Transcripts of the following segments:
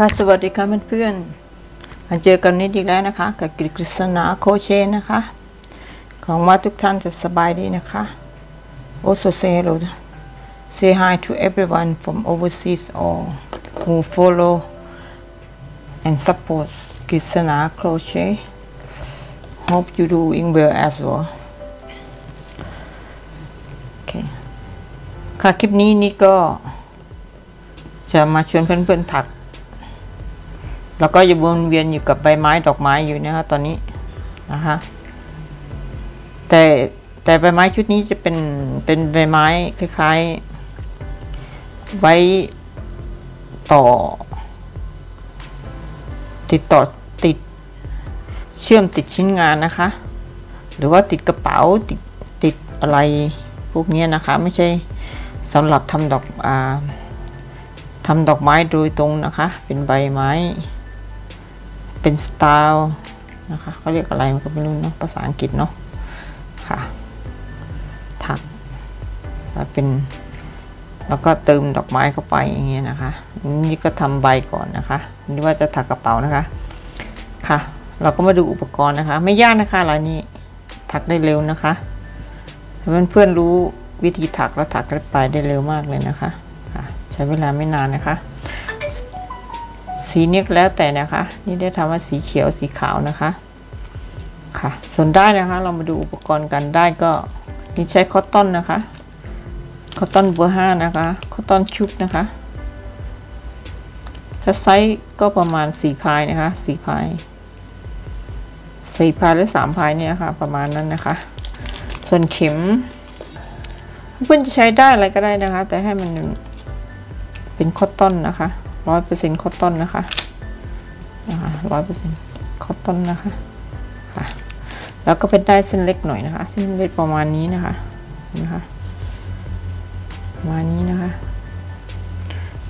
ค่ะสวัสดีค่ะเพื่อนๆมาเจอกันนิดอีกแล้วนะคะ กับกฤษณาโคเชนะคะ ของว่าทุกท่านจะสบายดีนะคะ Also say hello say hi to everyone from overseas or who follow and support กฤษณาโคเช Hope you doing well as well โอเคค่ะคลิปนี้นี่ก็จะมาชวนเพื่อนๆถัก แล้วก็อยู่วนเวียนอยู่กับใบไม้ดอกไม้อยู่นะคะตอนนี้นะคะแต่แต่ใบไม้ชุดนี้จะเป็นเป็นใบไม้คล้ายๆ ไว้ต่อ ติดต่อติดเชื่อมติดชิ้นงานนะคะ หรือว่าติดกระเป๋าติดติดอะไรพวกนี้นะคะ ไม่ใช่สำหรับทำดอกอ่าทำดอกไม้โดยตรงนะคะ เป็นใบไม้ เป็นสไตล์นะคะเขาเรียกอะไรมันก็ไม่รู้เนาะภาษาอังกฤษเนาะค่ะถักแล้วเป็น แล้วก็เติมดอกไม้เข้าไปอย่างเงี้ยนะคะนี่ก็ทำใบก่อนนะคะนี่ว่าจะถักกระเป๋านะคะค่ะ เราก็มาดูอุปกรณ์นะคะ ไม่ยากนะคะลายนี้ถักได้เร็วนะคะถ้าเพื่อนๆรู้วิธีถักแล้วถักได้ไปได้เร็วมากเลยนะคะ ใช้เวลาไม่นานนะคะ สีนี้แล้วแต่นะคะ นี่ได้ทำว่าสีเขียวสีขาวนะคะค่ะ ส่วนได้นะคะ เรามาดูอุปกรณ์กันได้ก็นี่ใช้คอตตอนนะคะคอตตอนเบอร์ห้านะคะคอตตอนชุบนะคะถ้าไซส์ก็ประมาณสี่พายนะคะสี่พายสี่พายหรือสามพายเนี่ยค่ะ ประมาณนั้นนะคะ ส่วนเข็มเพื่อนจะใช้ด้ายอะไรก็ได้นะคะ แต่ให้มันเป็น cotton นะคะ ร้อยเปอร์เซ็นต์ cotton นะคะนะคะร้อยเปอร์เซ็นต์ cotton นะคะค่ะแล้วก็เป็นด้ายเส้นเล็กหน่อยนะคะ เส้นเล็กประมาณนี้นะคะนะคะประมาณนี้นะคะ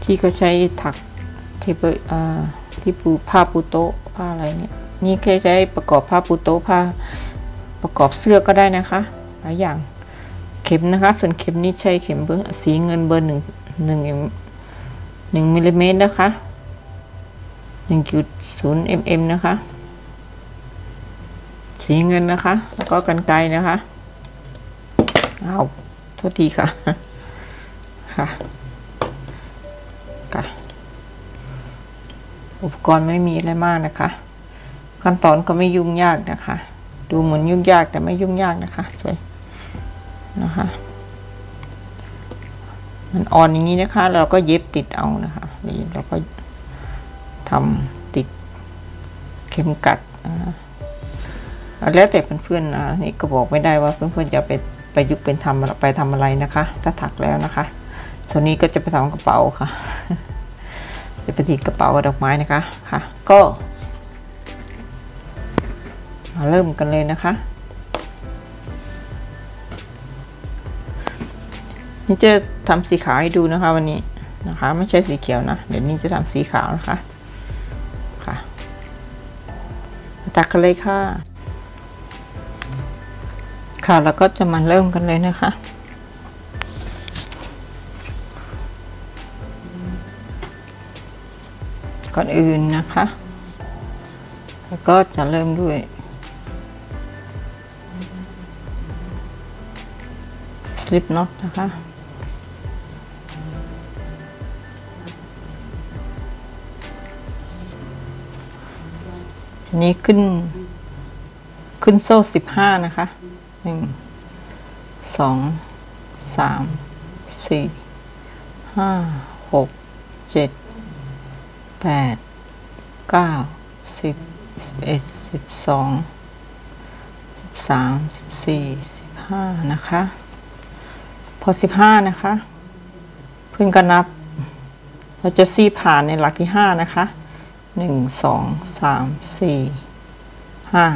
ที่เขาใช้ถักเที่เปอ่าที่ปูผ้าปูโต๊ะผ้าอะไรเนี่ยนี่แค่ใช้ประกอบผ้าปูโต๊ะผ้าประกอบเสื้อก็ได้นะคะหลายอย่างเข็มนะคะ ส่วนเข็มนี้ใช้เข็มเบอร์สีเงินเบอร์หนึ่งหนึ่ง หนึ่งมิลลิเมตรนะคะหนึ่งจุดศูนย์ mm นะคะ สีเงินนะคะ แล้วก็กรรไกรนะคะเอาโทษทีค่ะค่ะค่ะ อุปกรณ์ไม่มีอะไรมากนะคะ ขั้นตอนก็ไม่ยุ่งยากนะคะ ดูเหมือนยุ่งยากแต่ไม่ยุ่งยากนะคะ สวยนะคะ มันอ่อนอย่างนี้นะคะ เราก็เย็บติดเอานะคะ นี่เราก็ทำติดเข็มกัดนะคะแล้วแต่เพื่อนๆนะนี่ก็บอกไม่ได้ว่าเพื่อนๆจะไปไปยุคเป็นทำไปทำอะไรนะคะ ถ้าถักแล้วนะคะส่วนนี้ก็จะไปทำกระเป๋าค่ะ จะไปติดกระเป๋ากับดอกไม้นะคะค่ะ ก็ มาเริ่มกันเลยนะคะ นี่จะทำสีขาวให้ดูนะคะวันนี้นะคะ ไม่ใช่สีเขียวนะ เดี๋ยวนี้จะทำสีขาวนะคะค่ะตักกันเลยค่ะ ค่ะแล้วก็จะมาเริ่มกันเลยนะคะก่อนอื่นนะคะ แล้วก็จะเริ่มด้วยสลิปน็อตนะคะ ทีนี้ขึ้น ขึ้นโซ่สิบห้านะคะหนึ่งสองสามสี่ห้าหกเจ็ดแปดเก้าสิบสิบเอ็ดสิบสองสิบสามสิบสี่สิบห้านะคะ พอสิบห้านะคะ เพื่อนก็นับ เราจะซีผ่านในหลักที่ห้านะคะ หนึ่งสองสามสี่ห้า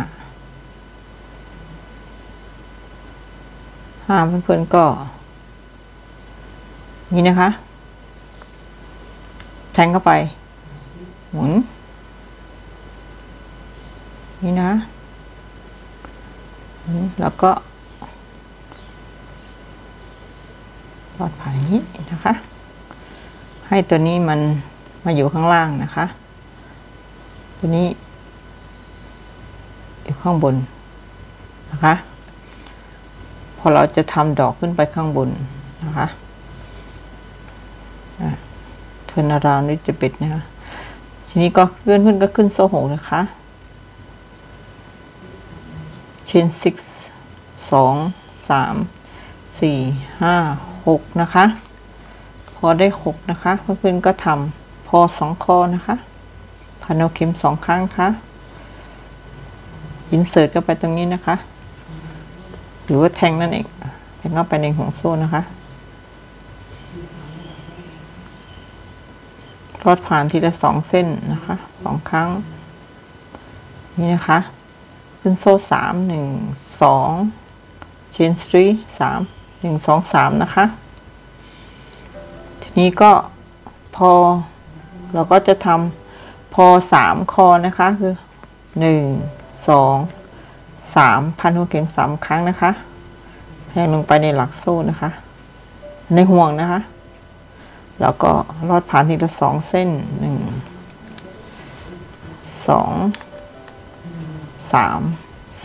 ห้าเพื่อนๆก็ นี่นะคะ แทงเข้าไป หมุน นี่นะ แล้วก็ลอดภัยนี้นะคะ ให้ตัวนี้มันมาอยู่ข้างล่างนะคะ ตัวนี้อยู่ข้างบนนะคะ พอเราจะทำดอกขึ้นไปข้างบนนะคะเทอร์นาราวนี่จะเป็ดนะคะทีนี้ก็เลื่อนขึ้นก็ขึ้นโซ่หกนะคะเชน six สองสามสี่ห้าหกนะคะ พอได้หกนะคะ เพื่อนๆก็ทำพอสองคอนะคะ พันเอาเข็มสองครั้งค่ะอินเสิร์ตเข้าไปตรงนี้นะคะ หรือว่าแทงนั่นเองแทงเข้าไปในห่วงโซ่นะคะรอดผ่านทีละสองเส้นนะคะสองครั้ง นี่นะคะ ขึ้นโซ่สามหนึ่งสองเชนสตรีสามหนึ่งสองสามนะคะ ทีนี้ก็พอเราก็จะทำ พอสามคอนะคะคือหนึ่งสองสามพันหัวเข็มสามครั้งนะคะแทงลงไปในหลักโซ่นะคะ ในห่วงนะคะ แล้วก็ลอดผ่านทีละสองเส้นหนึ่งสองสาม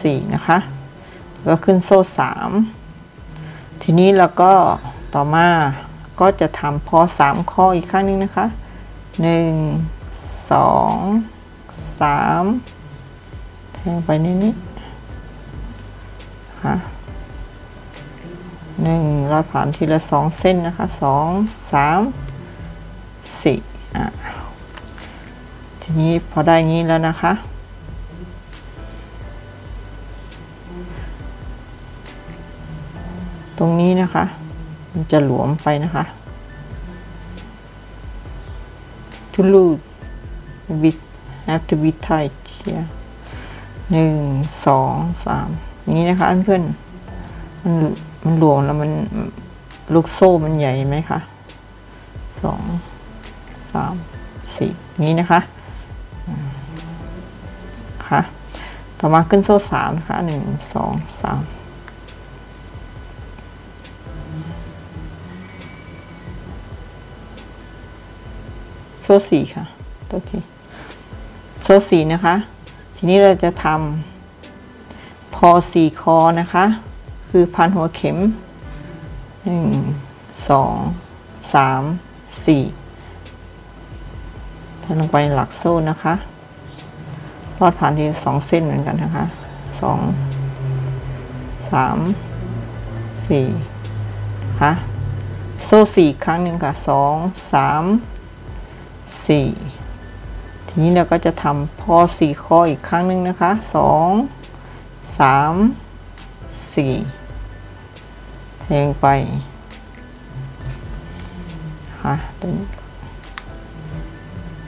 สี่นะคะแล้วขึ้นโซ่สามทีนี้เราก็ต่อมาก็จะทำพอสามข้ออีกครั้งหนึงนะคะหนึ่ง สองสามแทงไปในนี้ค่ะหนึ่งเราผ่านทีละสองเส้นนะคะสองสามสี่อะทีนี้พอได้งี้แล้วนะคะ ตรงนี้นะคะ มันจะหลวมไปนะคะ to lose with have to be tight here หนึ่งสองสามอย่างนี้นะคะเพื่อนมันมันหลวมแล้วมันลูกโซ่มันใหญ่ไหมคะสองสามสี่อย่างนี้นะคะค่ะต่อมาขึ้นโซ่สามนะคะหนึ่งสองสามโซ่สี่ค่ะโอเค โซ่สี่นะคะ ทีนี้เราจะทำพอสี่คอนะคะ คือพันหัวเข็มหนึ่งสองสามสี่ถ้าลงไปหลักโซ่นะคะรอดผ่านที่สองเส้นเหมือนกันนะคะสองสามสี่คะโซ่สี่ครั้งหนึ่งค่ะสองสามสี่ นี้เราก็จะทำพอสี่ข้ออีกครั้งหนึ่งนะคะสองสามสี่แทงไปค่ะตัวนี้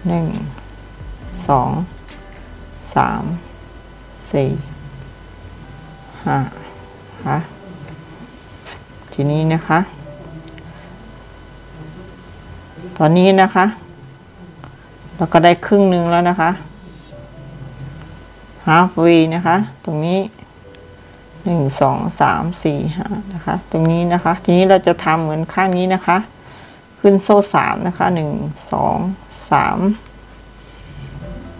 หนึ่งสองสามสี่ห้าค่ะทีนี้นะคะ ตอนนี้นะคะ แล้วก็ได้ครึ่งหนึ่งแล้วนะคะ half way นะคะ ตรงนี้หนึ่งสองสามสี่ห้านะคะ ตรงนี้นะคะ ทีนี้เราจะทำเหมือนข้างนี้นะคะ ขึ้นโซ่สามนะคะหนึ่งสองสาม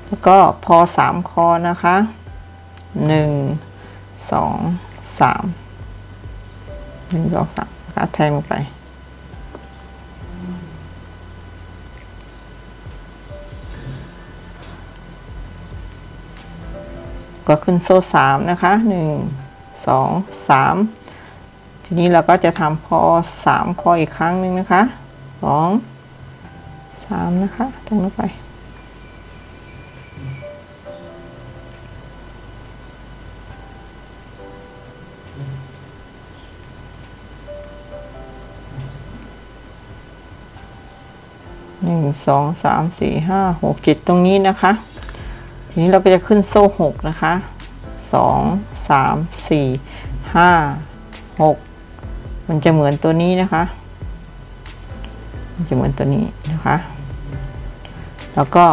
แล้วก็พอสามคอนะคะหนึ่งสองสามหนึ่งสองสามนะคะแทงลงไป ก็ขึ้นโซ่สามนะคะหนึ่งสองสามทีนี้เราก็จะทำพอสามคออีกครั้งหนึ่งนะคะสองสามนะคะตรงลงไปหนึ่งสองสามสี่ห้าหกเจ็ดตรงนี้นะคะ นี้เราก็จะขึ้นโซ่หกนะคะสองสามสี่ห้าหกมันจะเหมือนตัวนี้นะคะ มันจะเหมือนตัวนี้นะคะ แล้วก็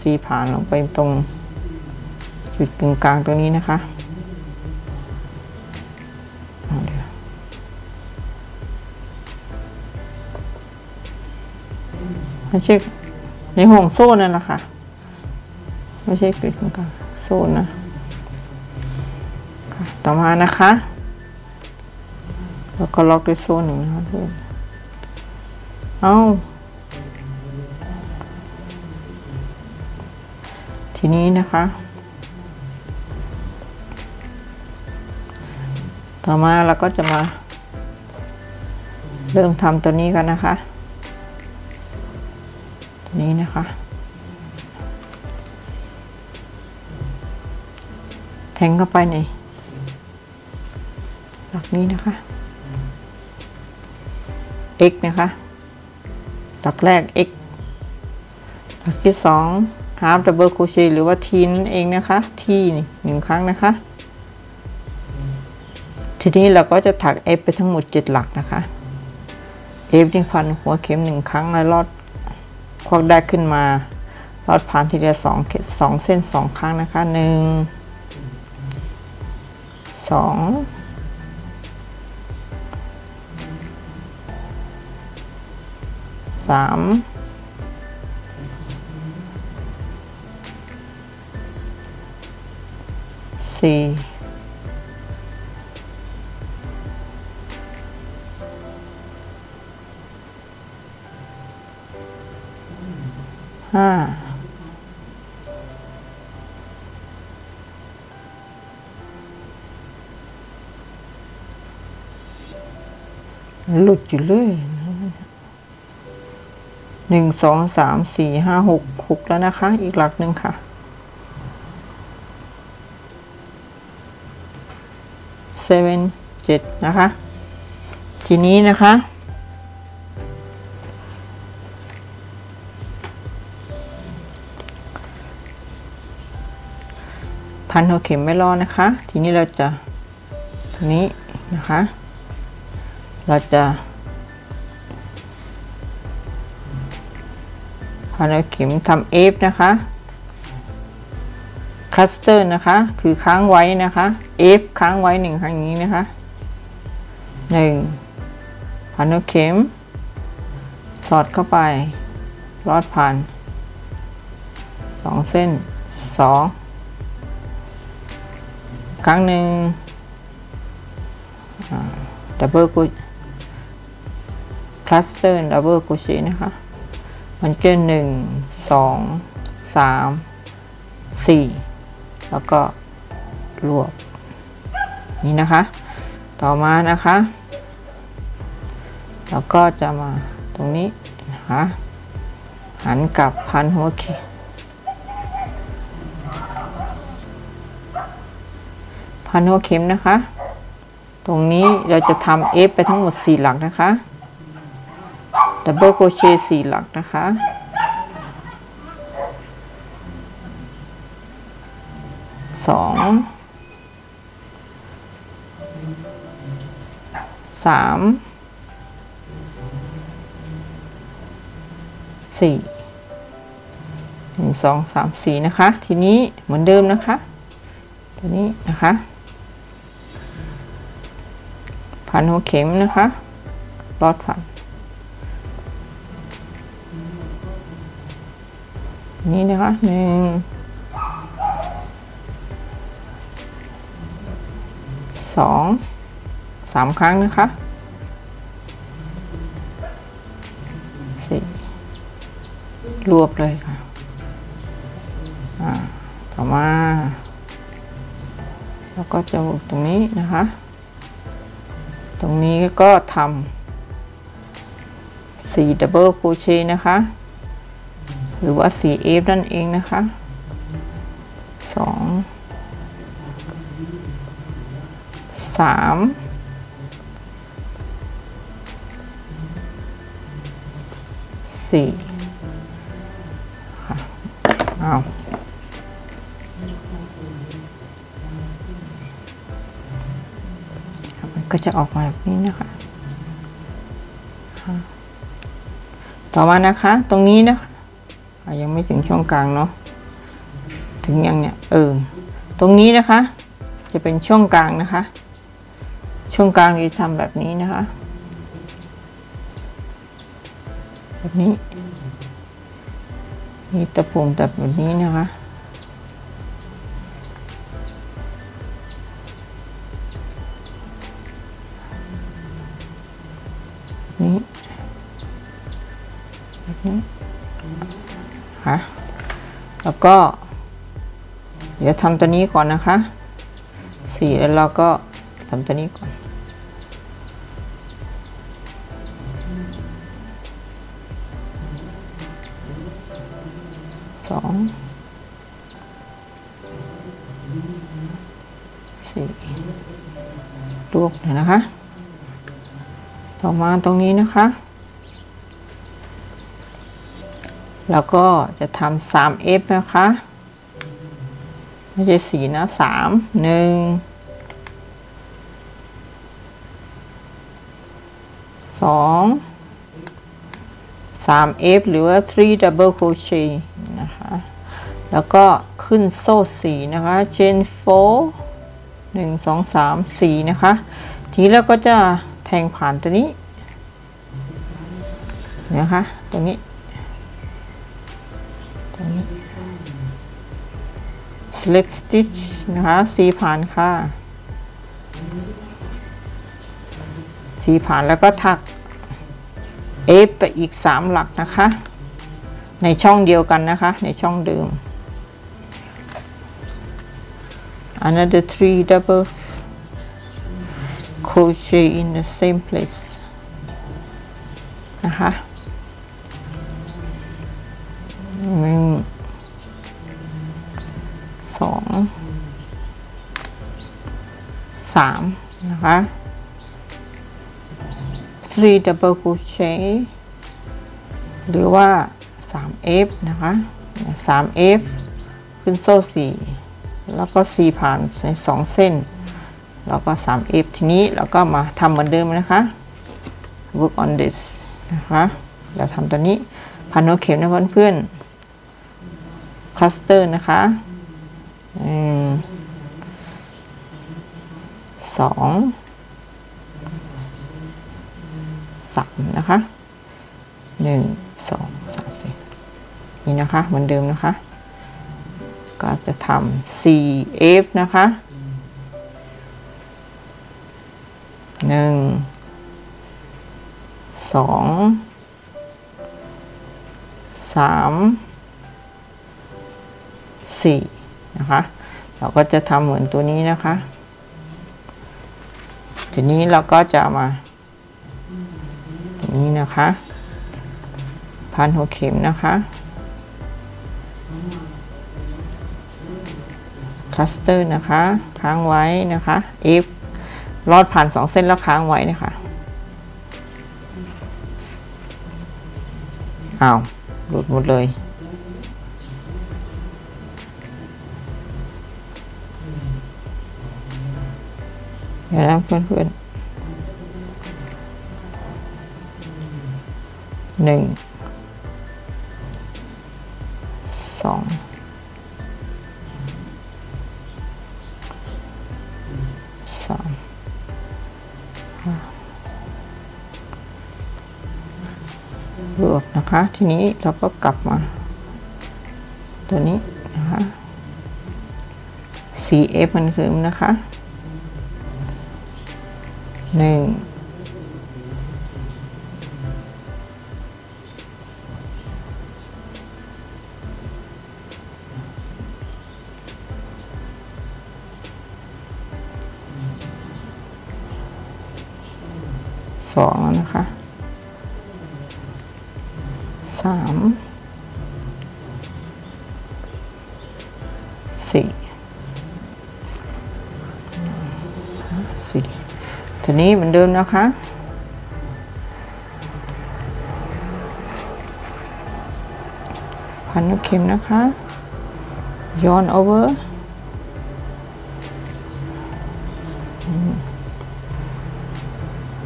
ซีผ่านลงไปตรงจุดกึ่งกลางตรงนี้นะคะเอาเดี๋ยวไม่ใช่ในห่วงโซ่นั่นแหละค่ะ ไม่ใช่กรีดตรงกลางโซนนะค่ะต่อมานะคะ แล้วก็ล็อกด้วยโซ่หนึ่งนะคะเพื่อนเอาทีนี้นะคะ ต่อมาเราก็จะมา เริ่มทำตัวนี้กันนะคะ ตัวนี้นะคะ แทงเข้าไปในหลักนี้นะคะ x นะคะหลักแรก x หลักที่สอง half double crochet หรือว่า t นั่นเองนะคะ t หนึ่งครั้งนะคะ ทีนี้เราก็จะถัก f ไปทั้งหมด 7 หลักนะคะ f ที่พันหัวเข็มหนึ่งครั้งแล้วลอดควักได้ขึ้นมาลอดผ่านทีเดียวสองสองเส้นสองครั้งนะคะหนึ่ง สองสามสี่ห้า หลุดอยู่เลยหนึ่งสองสามสี่ห้าหกหกแล้วนะคะ อีกหลักหนึ่งค่ะเซเว่นเจ็ดนะคะ ทีนี้นะคะพันหัวเข็มไม่รอนะคะ ทีนี้เราจะตรงนี้นะคะ เราจะพันหัวเข็มทำเอฟนะคะคัสเตอร์นะคะ คือค้างไว้นะคะเอฟค้างไว้หนึ่งครั้งอย่างนี้นะคะหนึ่งพันเข็ม สอดเข้าไปลอดผ่านสองเส้นสองครั้งหนึ่งดับเบิลกู คลัสเตอร์ดับเบิลกูชีนะคะมันเก็หนึ่งสองสามสี่แล้วก็รวบนี่นะคะ ต่อมานะคะ แล้วก็จะมาตรงนี้นะคะหันกลับพันหัวเข็มพันหัวเข็มนะคะ ตรงนี้เราจะทำ F ไปทั้งหมด 4 หลักนะคะ ดับเบิลโคเชต์4หลักนะคะ สอง สาม สี่หนึ่งสองสามสี่นะคะ ทีนี้เหมือนเดิมนะคะ ตัวนี้นะคะพันหัวเข็มนะคะ รอดฝัน นี่นะคะหนึ่งสองสามครั้งนะคะสี่รวบเลยค่ะอ่าต่อมาแล้วก็จะตรงนี้นะคะ ตรงนี้ก็ทำสี่ดับเบิลโคเชนะคะ หรือว่าสีเอฟนั่นเองนะคะสองสามสี่ค่ะอ้าวมันก็จะออกมาแบบนี้นะคะ ต่อมานะคะ ตรงนี้นะคะ ไม่ถึงช่องกลางเนาะถึงยังเนี่ยเออตรงนี้นะคะ จะเป็นช่องกลางนะคะ ช่องกลางจะทำแบบนี้นะคะ แบบนี้มีตะปุ่มตัดแบบนี้นะคะ นี่แบบนี้ นะคะ แล้วก็ เดี๋ยวทำตัวนี้ก่อนนะคะสี่แล้วเราก็ทำตัวนี้ก่อน สอง สี่ลูกเลยนะคะ ต่อมาตรงนี้นะคะ แล้วก็จะทำสาม F นะคะ ไม่ใช่สีนะสามหนึ่งสองสาม F หรือว่า three double crochet นะคะ แล้วก็ขึ้นโซ่สีนะคะ chain four หนึ่งสองสามสี่นะคะ ทีนี้เราก็จะแทงผ่านตัวนี้นะคะ ตรงนี้ slip stitch นะคะสีผ่านค่ะสีผ่านแล้วก็ถักเอฟไปอีกสามหลักนะคะ ในช่องเดียวกันนะคะ ในช่องเดิม another three double crochet in the same place นะคะ 3 นะคะ 3 double crochet หรือว่า 3f นะคะ 3f ขึ้นโซ่ 4 แล้วก็ 4 ผ่านใน2เส้น แล้วก็ 3f ทีนี้เราก็มาทำเหมือนเดิมนะคะ work on this นะคะ เราทำตอนนี้พันหัวเข็มนะเพื่อนๆคลัสเตอร์นะคะ อืม สองสามนะคะหนึ่งสองสามสี่นี่นะคะเหมือนเดิมนะคะ ก็จะทำ 4f นะคะหนึ่งสองสามสี่นะคะ เราก็จะทำเหมือนตัวนี้นะคะ ทีนี้เราก็จะมาตรงนี้นะคะ พันหัวเข็มนะคะ คลัสเตอร์นะคะ ค้างไว้นะคะ F ลอดผ่านสองเส้นแล้วค้างไว้นะคะอ้าวหลุดหมดเลย ดี๋ยวนะเพื่อนเพื่อนหนึ่งสองสามบวกนะคะ ทีนี้เราก็กลับมา ตัวนี้นะคะ 4f มันคือนะคะ หนึ่งสองนะคะสามสี่ ทีนี้เหมือนเดิมนะคะพันลูกเข็มนะคะย้อน over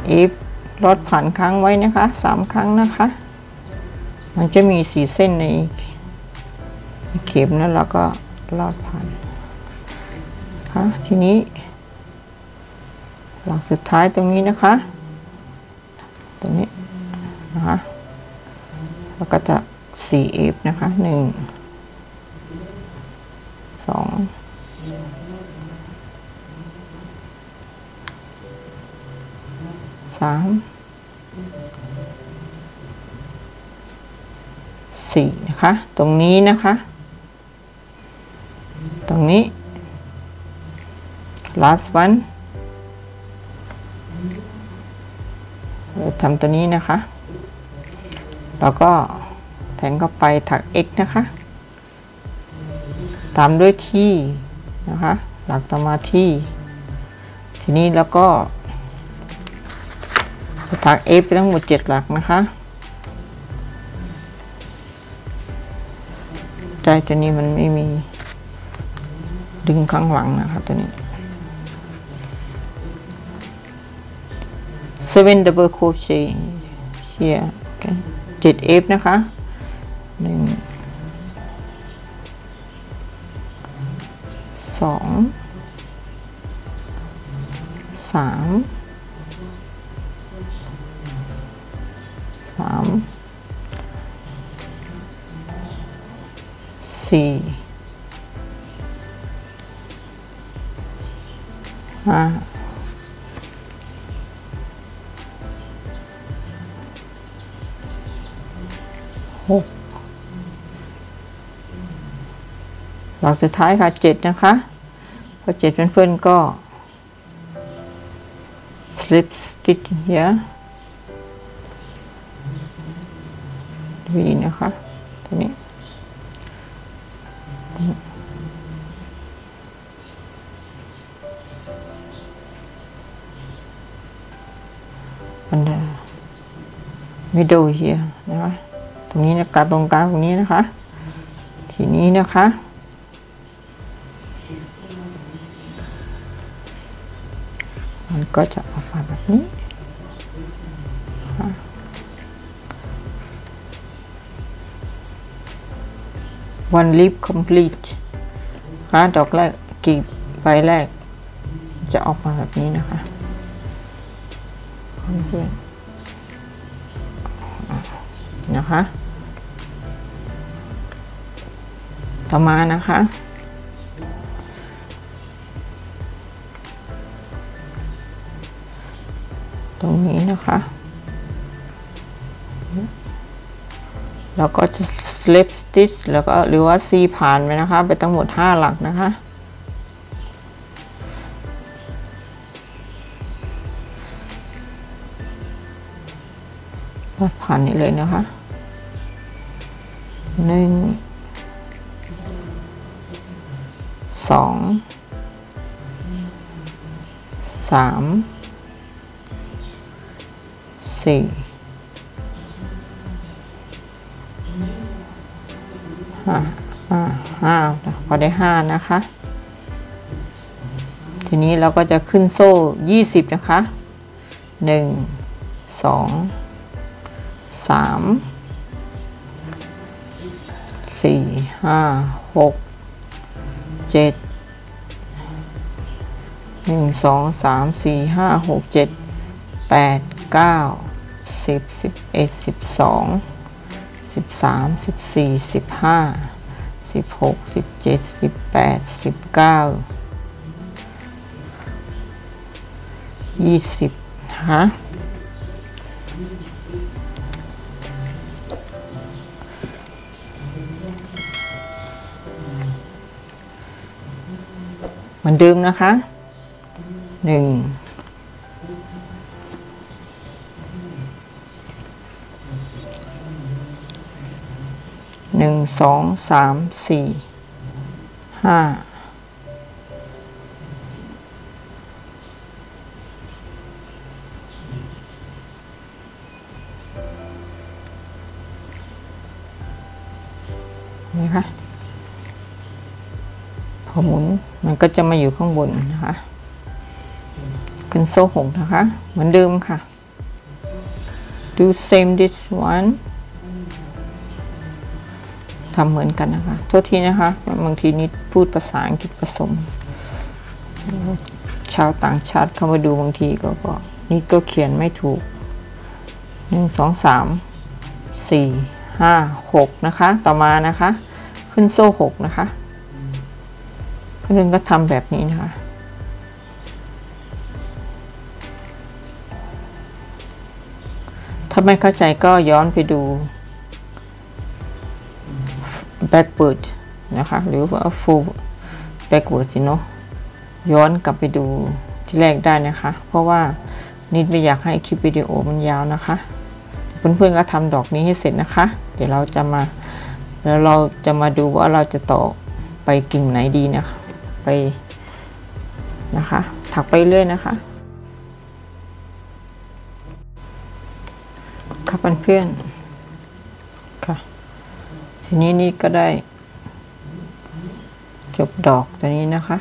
อีฟลอดผ่านครั้งไว้นะคะสามครั้งนะคะ มันจะมีสีเส้นในเข็มแล้วเราก็ลอดผ่านค่ะทีนี้ หลักสุดท้ายตรงนี้นะคะ ตรงนี้นะคะแล้วก็จะ 4f นะคะหนึ่งสองสามสสี่นะคะ ตรงนี้นะคะ ตรงนี้ last one ทำตัวนี้นะคะ แล้วก็แทงเข้าไปถัก x นะคะ ตามด้วยที่นะคะ หลักต่อมาที่ ทีนี้แล้วก็ถัก f ไปทั้งหมด 7 หลักนะคะใจตัวนี้มันไม่มีดึงข้างหลังนะคะตัวนี้ sewing double crochet here okay did 8 นะคะ 1 สุดท้ายค่ะเจ็ดนะคะพอเจ็ดเพื่อนๆก็ slip stitch here วีนะคะตัวนี้มันมิดเดิลเฮียนะคะตรงนี้นะกาตรงกลางตรงนี้นะคะ ทีนี้นะคะ มันก็จะออกมาแบบนี้นะคะ one leaf complete ค่ะดอกแรกกีบใบแรก จะออกมาแบบนี้นะคะเพื่อนๆนะคะ ต่อมานะคะ รงนี้นะคะ แล้วก็จะ slip stitch แล้วก็หรือว่า C ผ่านไปนะคะ ไปทั้งหมด 5 หลักนะคะ ผ่านนี้เลยนะคะหนึ่งสองสาม สี่ห้าห้าห้าพอได้ห้านะคะ ทีนี้เราก็จะขึ้นโซ่ยี่สิบนะคะหนึ่งสองสามสี่ห้าหกเจ็ดหนึ่งสองสามสี่ห้าหกเจ็ดแปดเก้า บสิบเอ็ดสิบสองสิบสามสิบสี่สิบห้าสิบหกสิบเจ็ดสิบแปดสิบเก้ายี่สิบฮะเหมือนเดิมนะคะหนึ่ง หนึ่งสองสามสี่ห้านี่ค่ะพอหมุนมันก็จะมาอยู่ข้างบนนะคะขึ้นโซ่หกนะคะ เหมือนเดิมค่ะ do same this one ทำเหมือนกันนะคะ โทษทีนะคะ บางทีนิดพูดภาษาอังกฤษผสม ชาวต่างชาติเข้ามาดูบางทีก็ก็นี่ก็เขียนไม่ถูกหนึ่งสองสามสี่ห้าหกนะคะ ต่อมานะคะ ขึ้นโซ่หกนะคะเพื่อนก็ทำแบบนี้นะคะถ้าไม่เข้าใจก็ย้อนไปดู backward นะคะ หรือว่า full backward สิเนาะย้อนกลับไปดูที่แรกได้นะคะ เพราะว่านิดไม่อยากให้คลิปวิดีโอมันยาวนะคะ เพื่อนๆก็ทำดอกนี้ให้เสร็จนะคะ เดี๋ยวเราจะมาแล้วเราจะมาดูว่าเราจะต่อไปกิ่งไหนดีนะคะไปนะคะ ถักไปเรื่อยนะคะค่ะเพื่อนๆ ทีนี้นี่ก็ได้ จบดอกตัวนี้นะคะ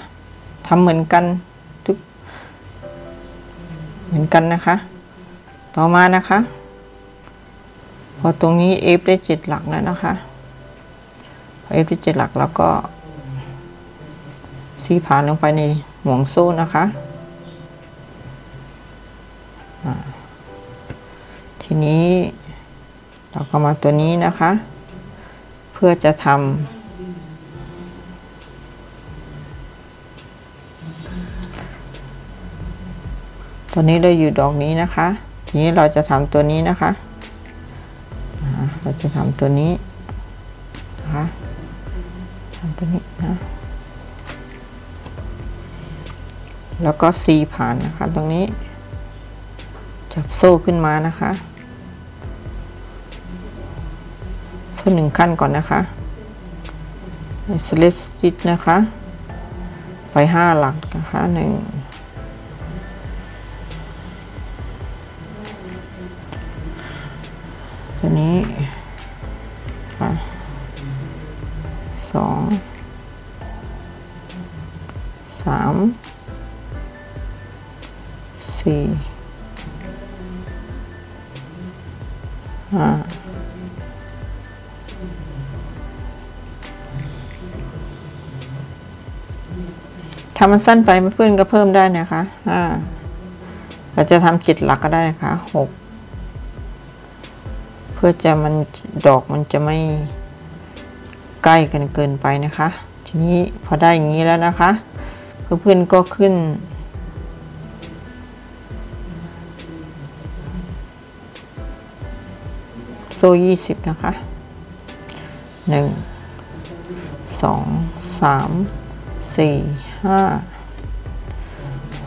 ทำเหมือนกันทุก เหมือนกันนะคะ ต่อมานะคะ พอตรงนี้ f ได้เจ็ดหลักแล้วนะคะพอ f ได้เจ็ดหลักแล้วก็ซีผ่านลงไปในห่วงโซ่นะคะทีนี้เราก็มาตัวนี้นะคะ พื่อจะทำตัวนี้เราอยู่ดอกนี้นะคะ ทีนี้เราจะทำตัวนี้นะคะ เราจะทำตัวนี้นะคะทำตัวนี้นะแล้วก็ C ผ่านนะคะตรงนี้ จับโซ่ขึ้นมานะคะ โซ่หนึ่งขั้นก่อนนะคะสลิปสติชนะคะ ไปห้าหลักนะคะหนึ่ง มันสั้นไปเพื่อนก็เพิ่มได้นะคะห้าเราจะทำจ็ดหลักก็ได้นะคะหกเพื่อจะมันดอกมันจะไม่ใกล้กันเกินไปนะคะ ทีนี้พอได้อย่างนี้แล้วนะคะ เพื่อนๆก็ขึ้น โซ่ยี่สิบนะคะหนึ่งสองสามสี่ ห้า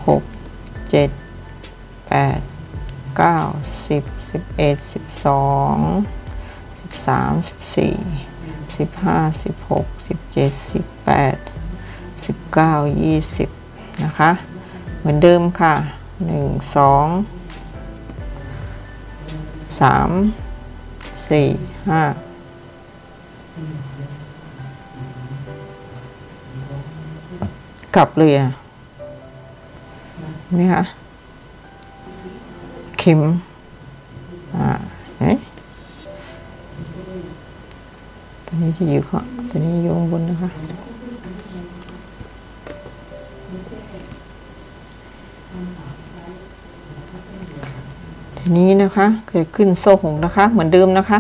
หกเจ็ดแปดเก้าสิบสิบเอ็ดสิบสองสิบสามสิบสี่สิบห้าสิบหกสิบเจ็ดสิบแปดสิบเก้ายี่สิบนะคะ เหมือนเดิมค่ะหนึ่งสองสามสี่ห้า กลับเลยอะนี่ค่ะเข็มอ่าเอ๊ะตัวนี้จะอยู่ข้างตัวนี้อยู่ข้างบนนะคะทีนี้นะคะเกิดขึ้นโซ่หงนะคะ เหมือนเดิมนะคะ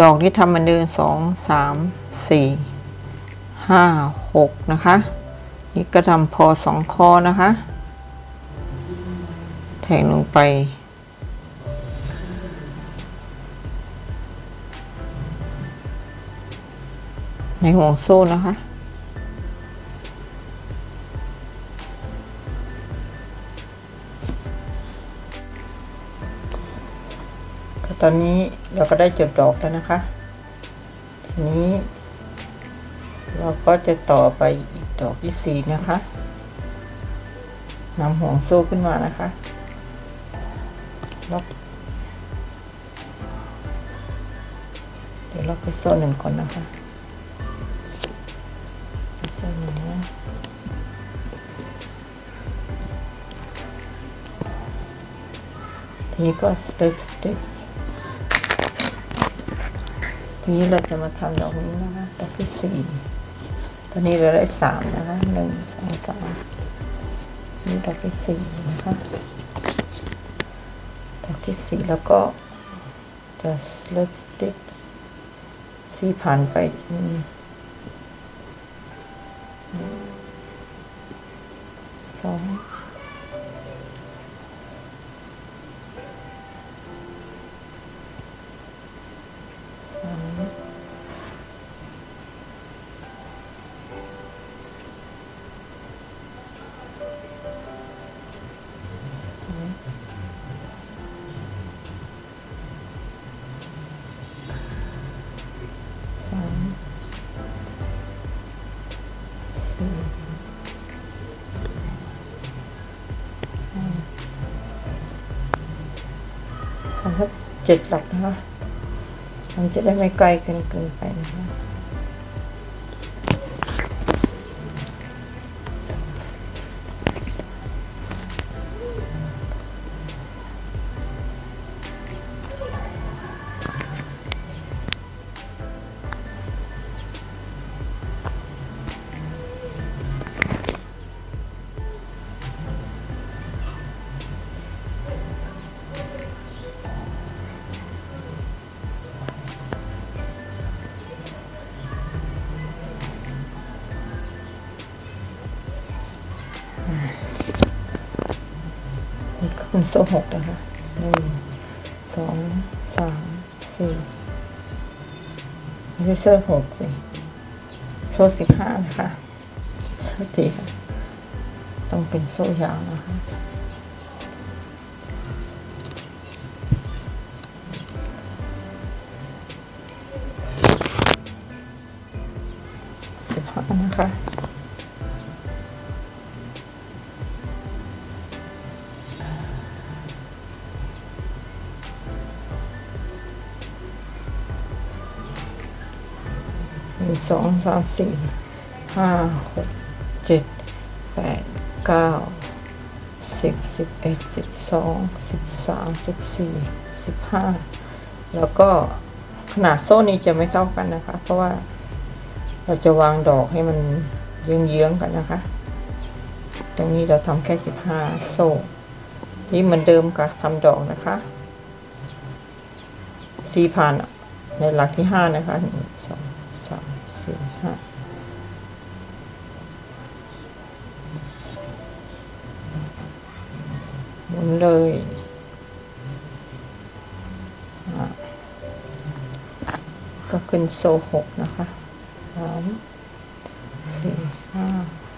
ดอกนี้ทำเหมือนเดิมสองสามสี่ห้าหกนะคะ นี่ก็ทำพอสองคอนะคะ แทงลงไป ในห่วงโซ่นะคะตอนนี้เราก็ได้จดดอกแล้วนะคะ ทีนี้ เราก็จะต่อไปอีก ดอกที่สี่นะคะนำห่วงโซ่ขึ้นมานะคะล็อกเดี๋ยวเราไปโซ่หนึ่งก่อนนะคะไปโซ่หนึ่งนะทีนี้ก็สเต็ปสเต็ปทีนี้เราจะมาทำดอกนี้นะคะดอกที่สี่ ตอนนี้เราได้สามนะคะหนึ่งสองสามนี่ดอกที่สี่นะคะดอกที่สี่แล้วก็จะเลิกติดสี่ผ่านไปจน เจ็ดหลักนะคะมันจะได้ไม่ไกลเกินเกินไปนะคะ โซ่หกนะคะหนึ่งสองสามสี่ไม่ใช่โซ่หกสิโซ่สิบห้านะคะโซ่ตีค่ะต้องเป็นโซ่ยาวนะคะสิบห้านะคะ สองสามสี่ห้าหกเจ็ดแปดเก้าสิบสิบเอ็ดสิบสองสิบสามสิบสี่สิบห้าแล้วก็ขนาดโซ่นี้จะไม่เท่ากันนะคะ เพราะว่าเราจะวางดอกให้มันเยื้องๆกันนะคะ ตรงนี้เราทำแค่สิบห้าโซ่ที่เหมือนเดิมกับทำดอกนะคะสี่พันในหลักที่ห้านะคะหนึ่งส โซ่หกนะคะสามสี่ห้า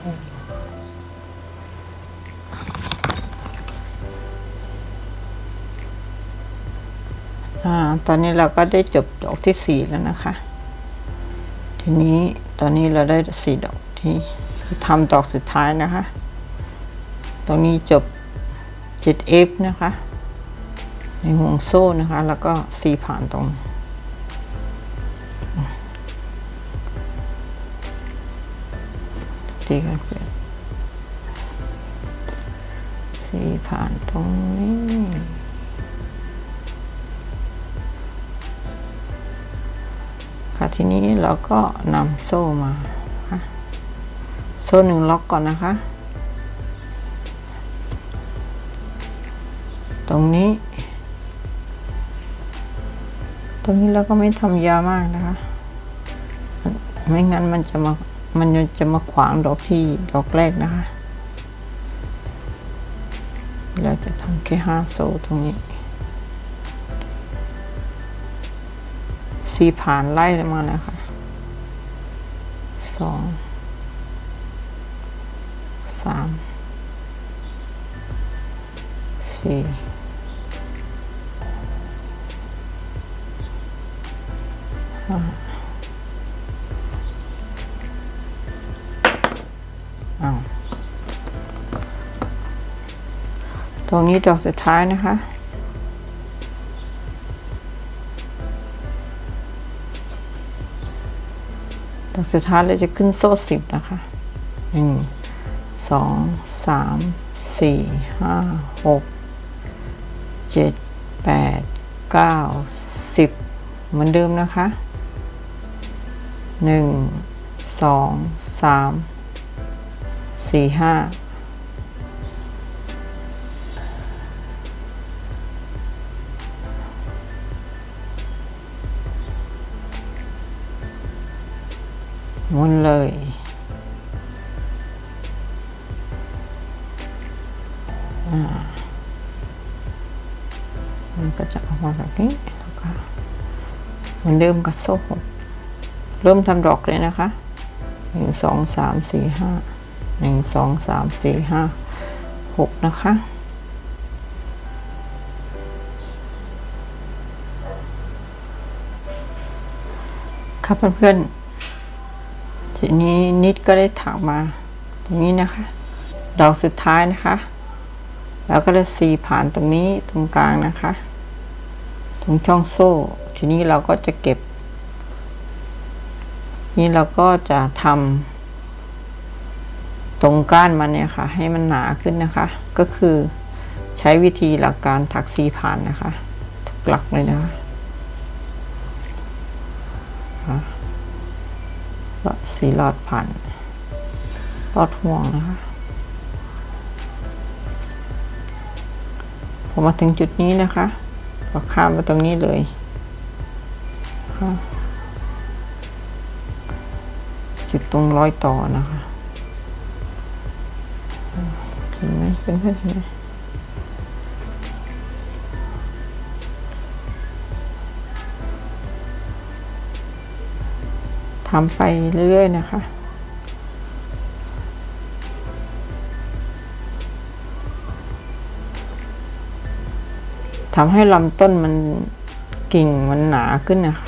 หกอ่าตอนนี้เราก็ได้จบดอกที่สี่แล้วนะคะ ทีนี้ตอนนี้เราได้สี่ดอกที่ทำดอกสุดท้ายนะคะ ตรงนี้จบ 7F นะคะ ในห่วงโซ่นะคะ แล้วก็สี่ผ่านตรง ตีกันเปลี่ยนสี่ผ่านตรงนี้ค่ะทีนี้เราก็นำโซ่มา โซ่หนึ่งล็อกก่อนนะคะ ตรงนี้ ตรงนี้เราก็ไม่ทำยาวมากนะคะ ไม่งั้นมันจะมา มันจะมาขวางดอกที่ดอกแรกนะคะ เราจะทำแค่ห้าโซ่ตรงนี้ สี่ผ่านไล่มานะคะสองสามสี่ นี้ดอกสุดท้ายนะคะ ดอกสุดท้ายเราจะขึ้นโซ่สิบนะคะหนึ่งสองสามสี่ห้าหกเจ็ดแปดเก้าสิบเหมือนเดิมนะคะหนึ่งสองสามสี่ห้า มุนเลยอ่ามันก็จะออกมาแบบนี้แล้วก็เหมือนเดิมกับโซ่หกเริ่มทำดอกเลยนะคะหนึ่งสองสามสี่ห้าหนึ่งสองสามสี่ห้าหกนะคะคครับเพื่อนๆ ทีนี้นิดก็ได้ถักมาตรงนี้นะคะ ดอกสุดท้ายนะคะ แล้วก็ได้ซีผ่านตรงนี้ตรงกลางนะคะ ตรงช่องโซ่ ทีนี้เราก็จะเก็บ นี่เราก็จะทำตรงก้านมันเนี่ยค่ะ ให้มันหนาขึ้นนะคะ ก็คือใช้วิธีหลักการถักซีผ่านนะคะทุกหลักเลยนะคะ ก็สีหลอดผ่านหลอดห่วงนะคะพอมาถึงจุดนี้นะคะก็ข้ามไปตรงนี้เลยจุดตรงร้อยต่อนะคะเห็นไหมเพื่อนเห็นไหม ทำไปเรื่อยๆนะคะทำให้ลำต้นมันกิ่งมันหนาขึ้นนะคะ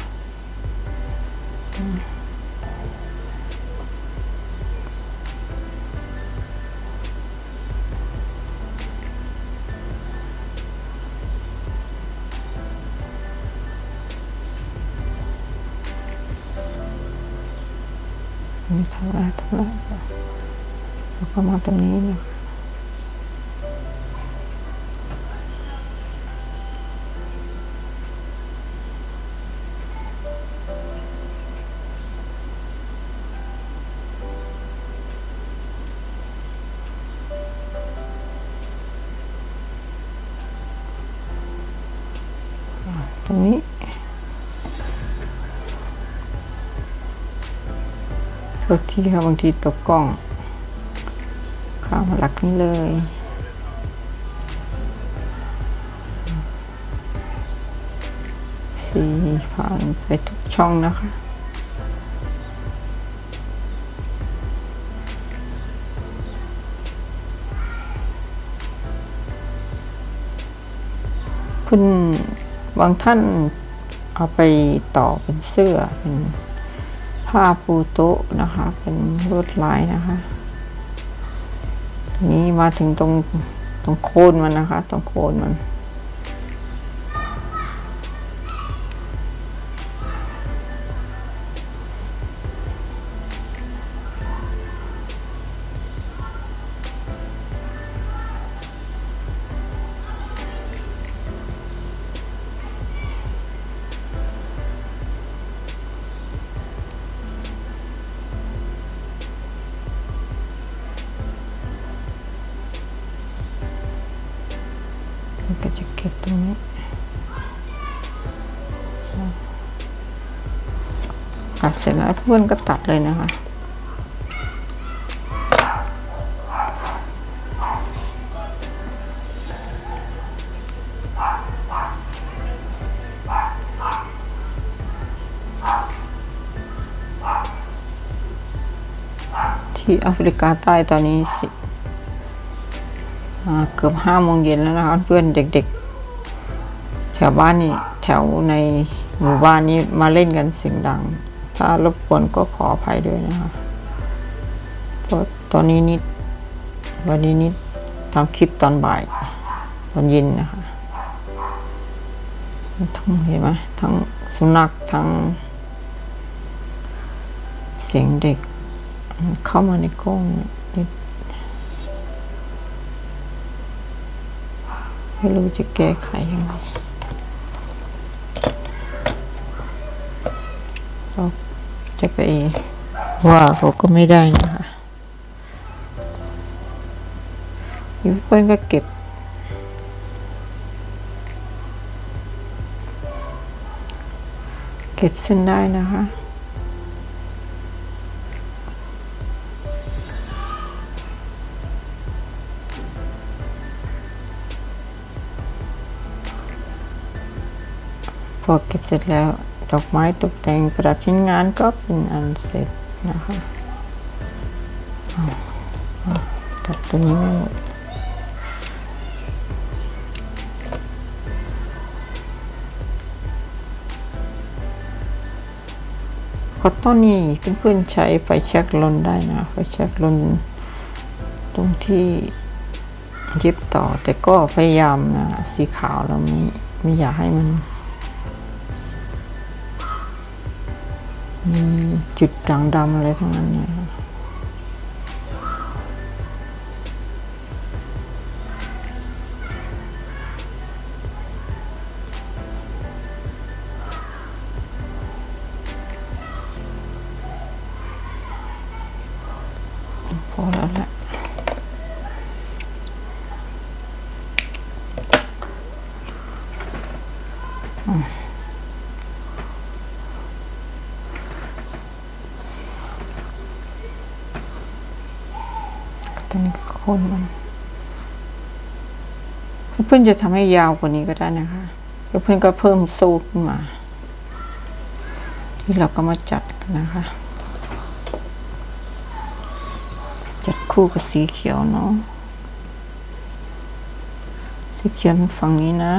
รงนี้นะคะตรงนี้โทษทีค่ะบางทีตกกล้อง ข้างหลักนี้เลย สีผ่านไปทุกช่องนะคะคุณบางท่านเอาไปต่อเป็นเสื้อเป็นผ้าปูโต๊ะนะคะ เป็นลวดลายนะคะ นี้มาถึงตรงตรงโคนมันนะคะ ตรงโคนมัน มันก็จะเก็บตรงนี้ตัดเสร็จแล้วเพื่อนก็ตัดเลยนะคะที่แอฟริกาใต้ตอนนี้สิ เกือบห้าโมงเย็นแล้วนะคะ เพื่อนเด็กๆ แถวบ้านนี่แถวในหมู่บ้านนี้มาเล่นกันเสียงดัง ถ้ารบกวนก็ขออภัยด้วยนะคะเพราะตอนนี้นิดวันนี้นิดทำคลิปตอนบ่ายตอนเย็นนะคะทั้งเห็นไหมทั้งสุนัขทั้งเสียงเด็กเข้ามาในกล้องนิด ไม่รู้จะแก้ไขยังไงเราจะไปว่าเขาก็ไม่ได้นะคะอยู่เพื่อนก็เก็บ เก็บเส้นได้นะคะ อเก็บเสร็จแล้วดอกไม้ตกแต่งประดับชิ้นงานก็เป็นอันเสร็จนะคะตัดตัวนี้ไม่หมดคอตตอนนี่เพื่อนๆใช้ไฟแช็กลนได้นะไฟแช็กลนตรงที่เย็บต่อแต่ก็พยายามนะสีขาวเราไม่ไม่อยากให้มัน มีจุดด่างดำอะไรทั้งนั้นเนี่ย เพื่อนจะทำให้ยาวกว่านี้ก็ได้นะคะเพื่อนก็เพิ่มโซ่ขึ้นมา ที่เราก็มาจัดกันนะคะ จัดคู่กับสีเขียวเนาะสีเขียวฝั่งนี้นะ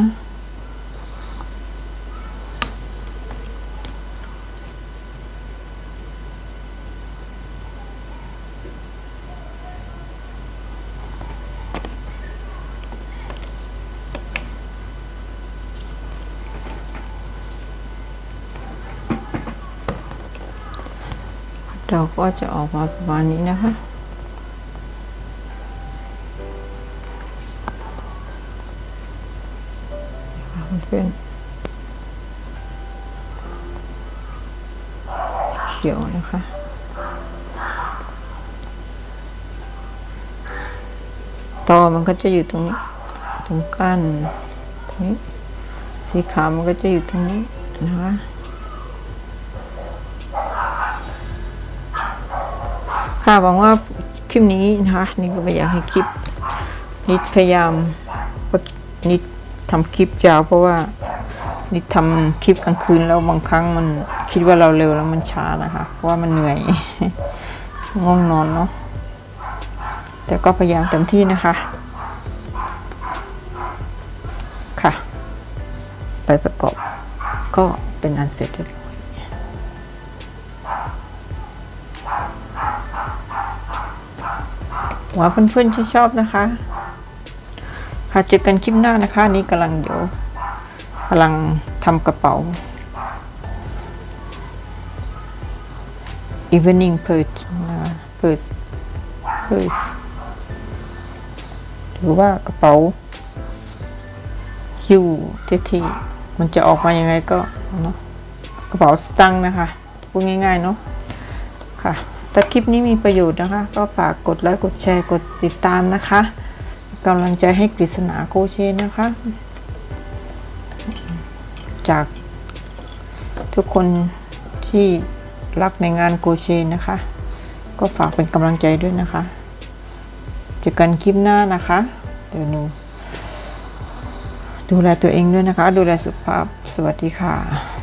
ก็จะออกมาประมาณนี้นะคะ เพื่อนเขียวนะคะต่อมันก็จะอยู่ตรงนี้ ตรงก้านตรงนี้ สีขาวมันก็จะอยู่ตรงนี้นะคะ ค่ะหวังว่าคลิปนี้นะคะนี่ก็ไม่อยากให้คลิป นิดพยายามนิดทำคลิปยาวเพราะว่านิดทำคลิปกลางคืนแล้วบางครั้งมันคิดว่าเราเร็วแล้วมันช้านะคะ เพราะว่ามันเหนื่อยง่วงนอนเนาะแต่ก็พยายามเต็มที่นะคะ ค่ะ ไปประกอบก็เป็นอันเสร็จเรียบ หวังว่าเพื่อนๆที่ชอบนะคะ ค่ะเจอกันคลิปหน้านะคะ นี่กำลังเดี๋ยวกำลังทำกระเป๋า evening purse นะ purse purse หรือว่ากระเป๋าฮิ้วที่มันจะออกมายังไงก็เนาะกระเป๋าสตังค์นะคะ พูดง่ายๆเนาะค่ะ ถ้าคลิปนี้มีประโยชน์นะคะ ก็ฝากกดไลค์กดแชร์กดติดตามนะคะกำลังใจให้กฤษณาโคเชนนะคะ จากทุกคนที่รักในงานโคเชนนะคะ ก็ฝากเป็นกำลังใจด้วยนะคะเจอกันคลิปหน้านะคะ เดี๋ยวหนูดูแลตัวเองด้วยนะคะ ดูแลสุขภาพสวัสดีค่ะ